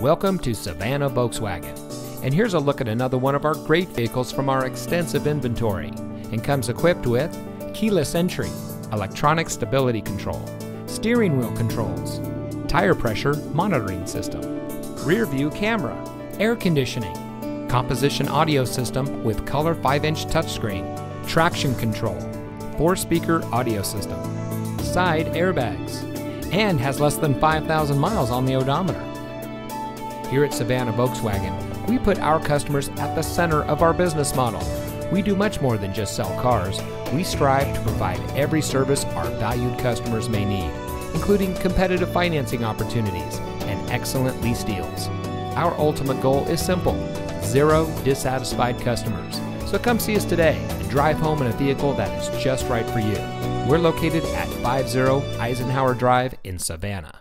Welcome to Savannah Volkswagen. And here's a look at another one of our great vehicles from our extensive inventory and comes equipped with keyless entry, electronic stability control, steering wheel controls, tire pressure monitoring system, rear view camera, air conditioning, composition audio system with color 5 inch touchscreen, traction control, 4 speaker audio system, side airbags, and has less than 5,000 miles on the odometer. Here at Savannah Volkswagen, we put our customers at the center of our business model. We do much more than just sell cars. We strive to provide every service our valued customers may need, including competitive financing opportunities and excellent lease deals. Our ultimate goal is simple zero dissatisfied customers. So come see us today and drive home in a vehicle that is just right for you. We're located at 50 Eisenhower Drive in Savannah.